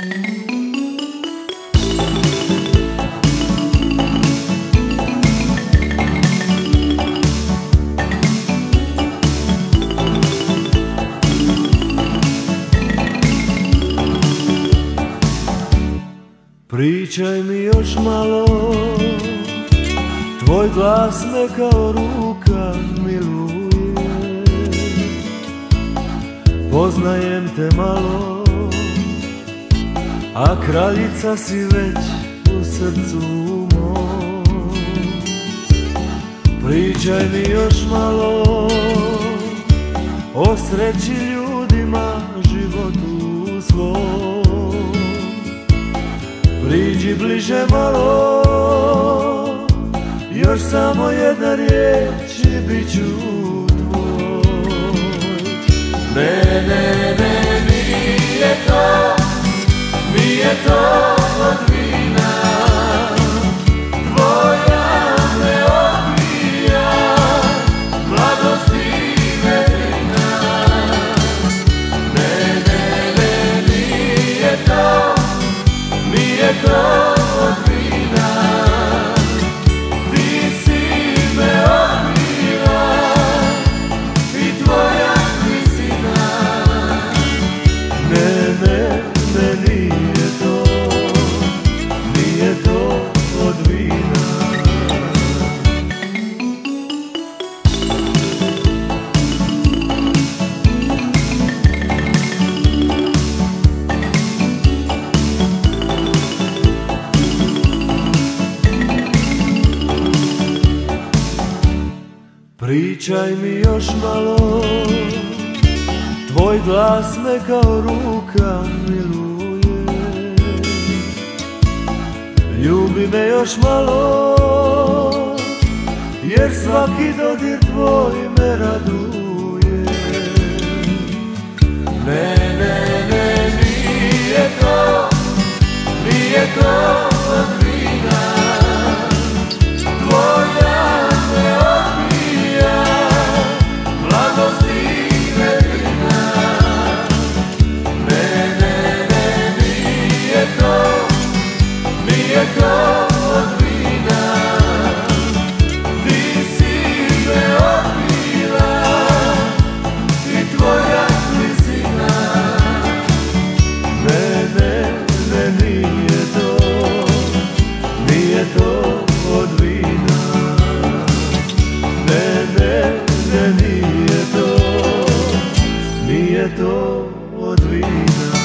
Pričaj mi još malo Tvoj glas me kao ruka miluje. Poznajem te malo A kraljica si već u srcu mom Pričaj mi još malo O sreći ljudima životu svom. Priđi bliže malo Još samo jedna riječ i bit ću nije Pričaj mi još malo. Tvoj glas me kao ruka miluje. Ljubi me još malo Jer svaki dodir tvoj me raduje. Ne, ne, ne, nije to Nije to podvina